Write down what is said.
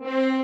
you